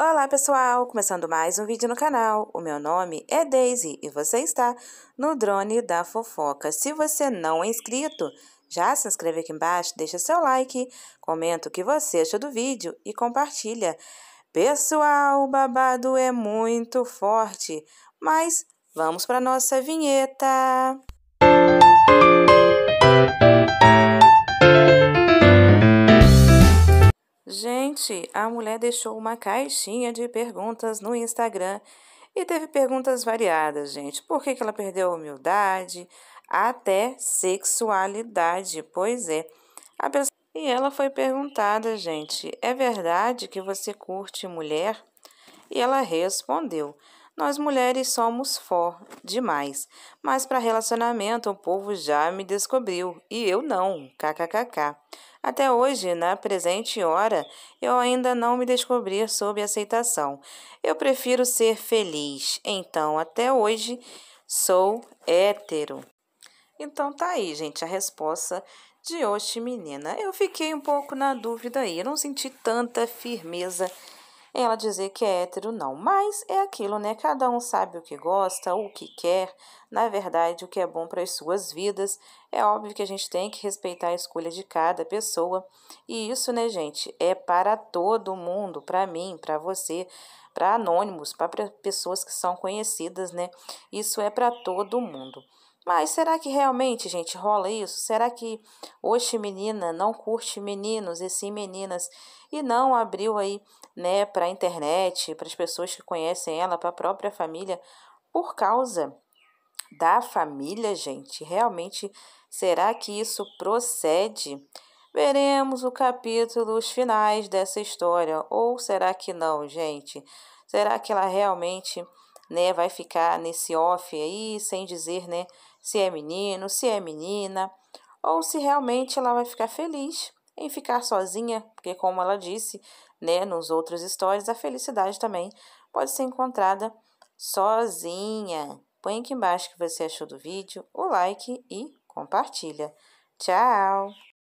Olá pessoal, começando mais um vídeo no canal. O meu nome é Daisy e você está no Drone da Fofoca. Se você não é inscrito, já se inscreve aqui embaixo, deixa seu like, comenta o que você achou do vídeo e compartilha. Pessoal, o babado é muito forte, mas vamos para nossa vinheta. A mulher deixou uma caixinha de perguntas no Instagram e teve perguntas variadas, gente. Por que, que ela perdeu a humildade? Até sexualidade. Pois é. Pessoa... E ela foi perguntada, gente: é verdade que você curte mulher? E ela respondeu: nós mulheres somos for demais, mas para relacionamento o povo já me descobriu e eu não. KKKK. Até hoje, na presente hora, eu ainda não me descobri sob aceitação. Eu prefiro ser feliz. Então, até hoje, sou hétero. Então tá aí, gente, a resposta de hoje, menina. Eu fiquei um pouco na dúvida aí. Eu não senti tanta firmeza ela dizer que é hétero, não. Mas é aquilo, né? Cada um sabe o que gosta, o que quer, na verdade, o que é bom para as suas vidas. É óbvio que a gente tem que respeitar a escolha de cada pessoa. E isso, né, gente, é para todo mundo, para mim, para você, para anônimos, para pessoas que são conhecidas, né? Isso é para todo mundo. Mas será que realmente, gente, rola isso? Será que hoje menina não curte meninos e sim meninas e não abriu aí, né, para a internet, para as pessoas que conhecem ela, para a própria família, por causa da família, gente? Realmente, será que isso procede? Veremos o capítulo, os finais dessa história. Ou será que não, gente? Será que ela realmente né, vai ficar nesse off aí, sem dizer, né, se é menino, se é menina, ou se realmente ela vai ficar feliz em ficar sozinha, porque como ela disse, né, nos outros stories, a felicidade também pode ser encontrada sozinha. Põe aqui embaixo o que você achou do vídeo, o like e compartilha. Tchau!